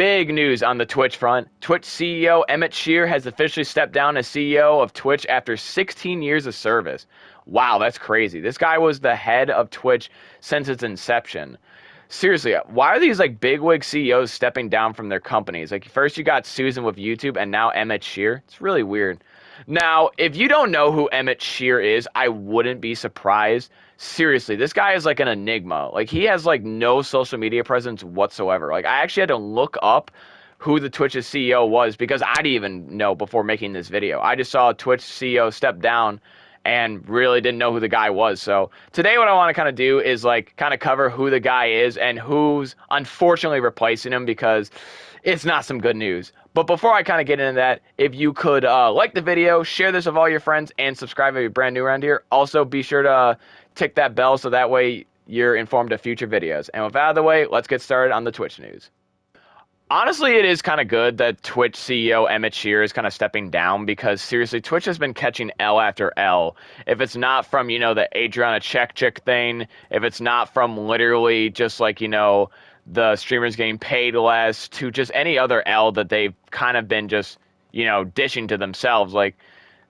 big news on the Twitch front. Twitch CEO Emmett Shear has officially stepped down as CEO of Twitch after 16 years of service. Wow, that's crazy. This guy was the head of Twitch since its inception. Seriously, why are these like bigwig CEOs stepping down from their companies? Like first you got Susan with YouTube and now Emmett Shear. It's really weird. Now, if you don't know who Emmett Shear is, I wouldn't be surprised. Seriously, this guy is like an enigma. Like he has like no social media presence whatsoever. Like I actually had to look up who the Twitch's CEO was because I didn't even know before making this video. I just saw a Twitch CEO step down and really didn't know who the guy was. So today what I want to kind of do is like kind of cover who the guy is and who's unfortunately replacing him because it's not some good news. But before I kind of get into that, if you could uh, like the video, share this with all your friends, and subscribe if you're brand new around here. Also, be sure to uh, tick that bell so that way you're informed of future videos. And with that out of the way, let's get started on the Twitch news. Honestly, it is kind of good that Twitch CEO Emmett Shear is kind of stepping down because seriously, Twitch has been catching L after L. If it's not from, you know, the Adriana Chechik thing, if it's not from literally just like, you know, the streamers getting paid less to just any other L that they've kind of been just, you know, dishing to themselves. Like,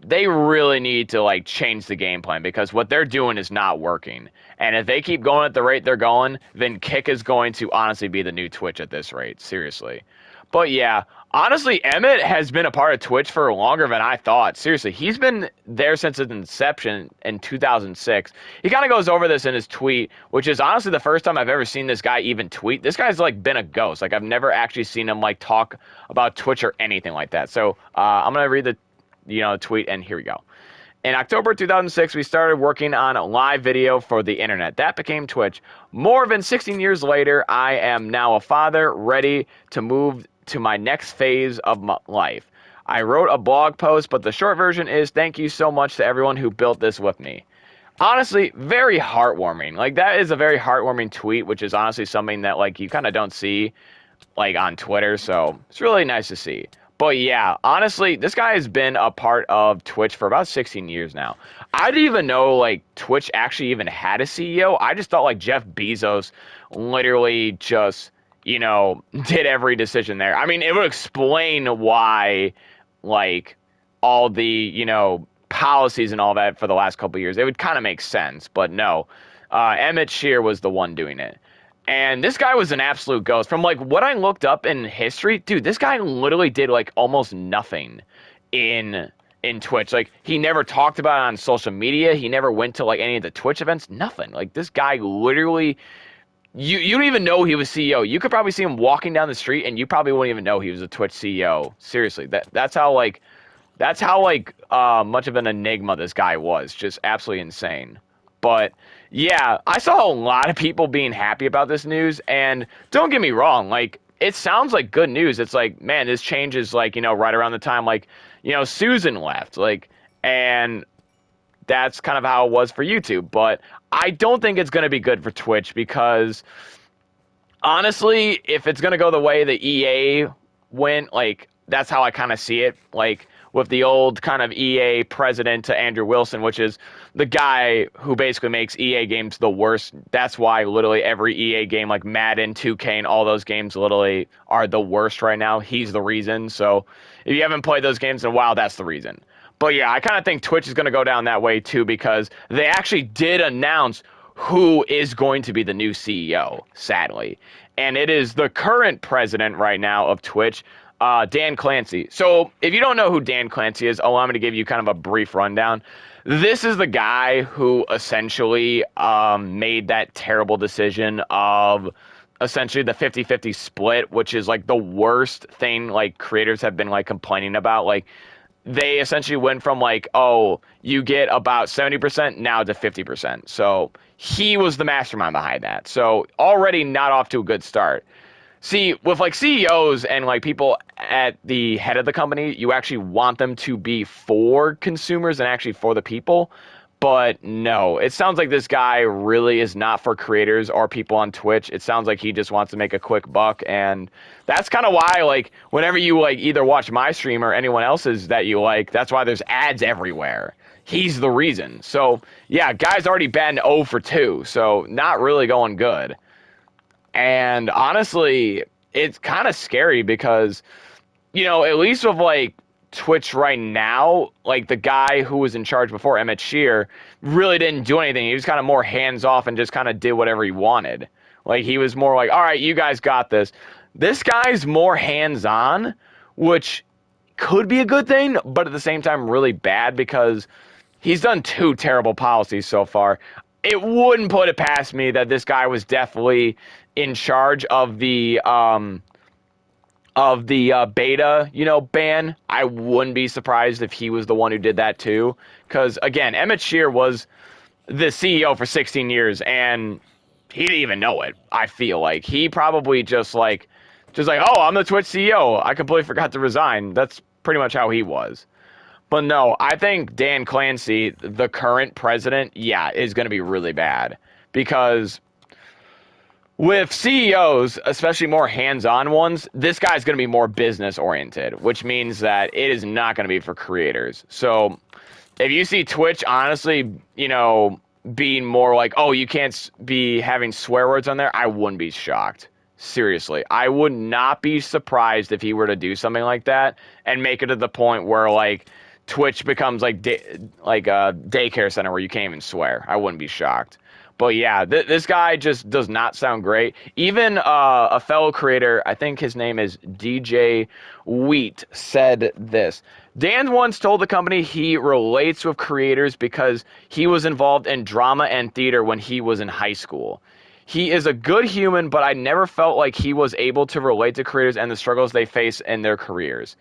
they really need to like change the game plan because what they're doing is not working. And if they keep going at the rate they're going, then Kick is going to honestly be the new Twitch at this rate. Seriously. But yeah, honestly, Emmett has been a part of Twitch for longer than I thought. Seriously, he's been there since its inception in 2006. He kind of goes over this in his tweet, which is honestly the first time I've ever seen this guy even tweet. This guy's like been a ghost. Like I've never actually seen him like talk about Twitch or anything like that. So uh, I'm gonna read the you know tweet, and here we go. In October 2006, we started working on a live video for the internet. That became Twitch. More than 16 years later, I am now a father, ready to move to my next phase of my life. I wrote a blog post, but the short version is thank you so much to everyone who built this with me. Honestly, very heartwarming. Like that is a very heartwarming tweet, which is honestly something that like you kind of don't see like on Twitter, so it's really nice to see. But yeah, honestly, this guy has been a part of Twitch for about 16 years now. I didn't even know like Twitch actually even had a CEO. I just thought like Jeff Bezos literally just you know, did every decision there. I mean, it would explain why, like, all the, you know, policies and all that for the last couple years. It would kind of make sense, but no. Uh, Emmett Shear was the one doing it. And this guy was an absolute ghost. From like what I looked up in history, dude, this guy literally did like almost nothing in in Twitch. Like he never talked about it on social media. He never went to like any of the Twitch events. Nothing. Like this guy literally you you don't even know he was CEO. You could probably see him walking down the street, and you probably wouldn't even know he was a Twitch CEO. Seriously, that that's how like that's how like uh, much of an enigma this guy was. Just absolutely insane. But yeah, I saw a lot of people being happy about this news, and don't get me wrong, like it sounds like good news. It's like, man, this change is like, you know, right around the time like, you know, Susan left. Like, and that's kind of how it was for YouTube. But I don't think it's going to be good for Twitch because honestly, if it's going to go the way the EA went, like that's how I kind of see it. Like with the old kind of EA president to Andrew Wilson, which is the guy who basically makes EA games the worst. That's why literally every EA game like Madden, 2K, and all those games literally are the worst right now. He's the reason. So if you haven't played those games in a while, that's the reason. But yeah, I kind of think Twitch is going to go down that way too because they actually did announce who is going to be the new CEO, sadly. And it is the current president right now of Twitch, uh, Dan Clancy. So if you don't know who Dan Clancy is, allow me to give you kind of a brief rundown. This is the guy who essentially um, made that terrible decision of essentially the 50-50 split which is like the worst thing like creators have been like complaining about like they essentially went from like, oh, you get about 70% now to 50%. So he was the mastermind behind that. So already not off to a good start. See, with like CEOs and like people at the head of the company, you actually want them to be for consumers and actually for the people. But no, it sounds like this guy really is not for creators or people on Twitch. It sounds like he just wants to make a quick buck, and that's kind of why, like, whenever you like either watch my stream or anyone else's that you like, that's why there's ads everywhere. He's the reason. So yeah, guy's already been 0 for 2, so not really going good. And honestly, it's kind of scary because, you know, at least with like Twitch right now, like the guy who was in charge before, Emmett Shear, really didn't do anything. He was kind of more hands off and just kind of did whatever he wanted. Like he was more like, all right, you guys got this. This guy's more hands on, which could be a good thing, but at the same time, really bad because he's done two terrible policies so far. It wouldn't put it past me that this guy was definitely in charge of the um, of the uh, beta, you know, ban. I wouldn't be surprised if he was the one who did that too. Because again, Emmett Shear was the CEO for 16 years, and he didn't even know it. I feel like he probably just like, just like, oh, I'm the Twitch CEO. I completely forgot to resign. That's pretty much how he was. But no, I think Dan Clancy, the current president, yeah, is going to be really bad because with CEOs, especially more hands-on ones, this guy's going to be more business oriented, which means that it is not going to be for creators. So, if you see Twitch honestly, you know, being more like, "Oh, you can't be having swear words on there," I wouldn't be shocked. Seriously, I would not be surprised if he were to do something like that and make it to the point where like Twitch becomes like like a daycare center where you can't even swear. I wouldn't be shocked. But yeah, th- this guy just does not sound great. Even uh, a fellow creator, I think his name is DJ Wheat, said this. Dan once told the company he relates with creators because he was involved in drama and theater when he was in high school. He is a good human, but I never felt like he was able to relate to creators and the struggles they face in their careers.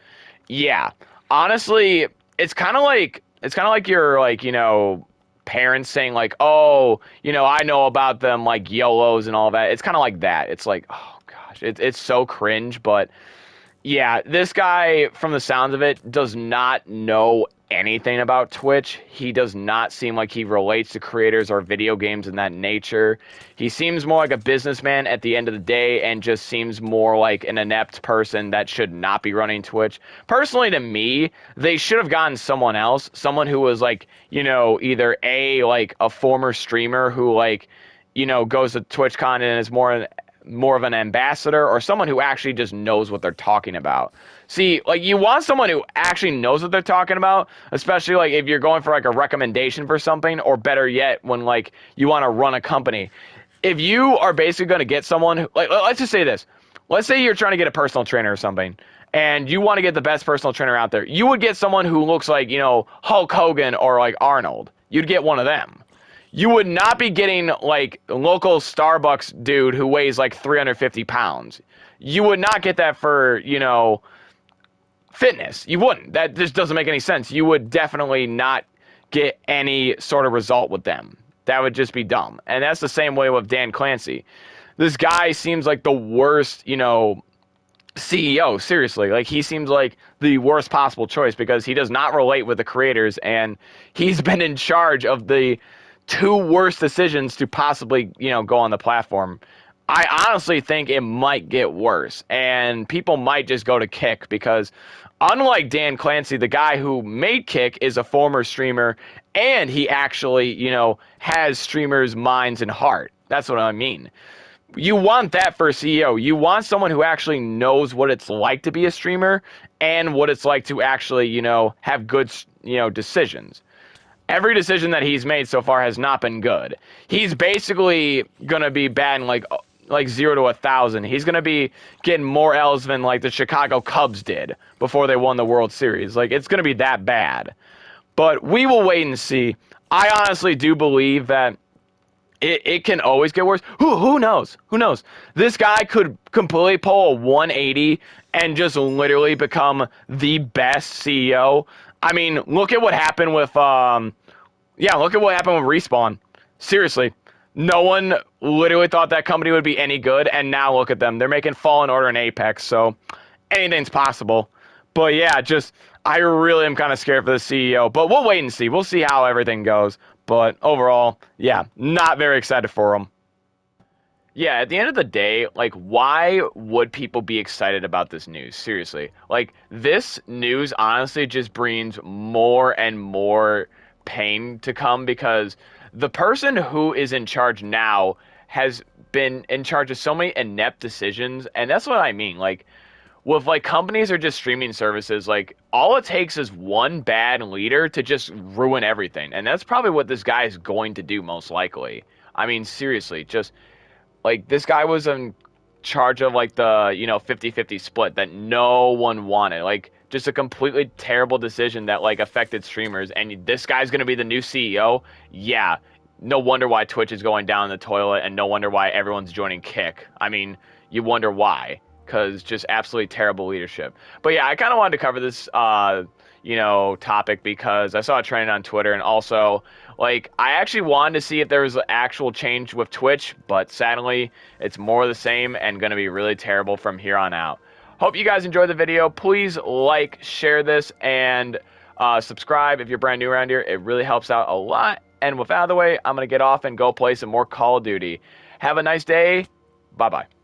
Yeah, honestly, it's kind of like it's kind of like you're like you know parents saying like, "Oh, you know, I know about them like YOLOs and all that." It's kind of like that. It's like, oh gosh, it's it's so cringe, but yeah, this guy from the sounds of it does not know anything about Twitch. He does not seem like he relates to creators or video games in that nature. He seems more like a businessman at the end of the day and just seems more like an inept person that should not be running Twitch. Personally, to me, they should have gotten someone else, someone who was like, you know, either A, like a former streamer who, like, you know, goes to TwitchCon and is more an more of an ambassador or someone who actually just knows what they're talking about. See, like you want someone who actually knows what they're talking about, especially like if you're going for like a recommendation for something or better yet when like you want to run a company. If you are basically going to get someone like let's just say this. Let's say you're trying to get a personal trainer or something and you want to get the best personal trainer out there. You would get someone who looks like, you know, Hulk Hogan or like Arnold. You'd get one of them you would not be getting like local Starbucks dude who weighs like 350 pounds. You would not get that for, you know, fitness. You wouldn't. That just doesn't make any sense. You would definitely not get any sort of result with them. That would just be dumb. And that's the same way with Dan Clancy. This guy seems like the worst, you know, CEO, seriously. Like he seems like the worst possible choice because he does not relate with the creators and he's been in charge of the two worst decisions to possibly, you know, go on the platform. I honestly think it might get worse, and people might just go to Kick because, unlike Dan Clancy, the guy who made Kick is a former streamer, and he actually, you know, has streamers' minds and heart. That's what I mean. You want that for a CEO. You want someone who actually knows what it's like to be a streamer and what it's like to actually, you know, have good, you know, decisions every decision that he's made so far has not been good. He's basically gonna be batting like like zero to a thousand. He's gonna be getting more L's than like the Chicago Cubs did before they won the World Series. Like it's gonna be that bad. But we will wait and see. I honestly do believe that it, it can always get worse. Who who knows? Who knows? This guy could completely pull a 180 and just literally become the best CEO I mean, look at what happened with um, yeah, look at what happened with Respawn. Seriously, no one literally thought that company would be any good, and now look at them. They're making Fallen Order and Apex, so anything's possible. But yeah, just I really am kind of scared for the CEO. But we'll wait and see. We'll see how everything goes. But overall, yeah, not very excited for him. Yeah, at the end of the day, like, why would people be excited about this news? Seriously. Like, this news honestly just brings more and more pain to come because the person who is in charge now has been in charge of so many inept decisions, and that's what I mean. Like, with like companies or just streaming services, like all it takes is one bad leader to just ruin everything, and that's probably what this guy is going to do most likely. I mean, seriously, just like this guy was in charge of like the you know 50-50 split that no one wanted, like just a completely terrible decision that like affected streamers, and this guy's gonna be the new CEO. Yeah, no wonder why Twitch is going down the toilet, and no wonder why everyone's joining Kick. I mean, you wonder why because just absolutely terrible leadership. But yeah, I kind of wanted to cover this, uh, you know, topic because I saw it trending on Twitter, and also like I actually wanted to see if there was an actual change with Twitch, but sadly, it's more the same and going to be really terrible from here on out. Hope you guys enjoyed the video. Please like, share this, and uh, subscribe if you're brand new around here. It really helps out a lot. And with out of the way, I'm going to get off and go play some more Call of Duty. Have a nice day. Bye bye.